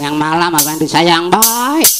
yang malam akan disayang baik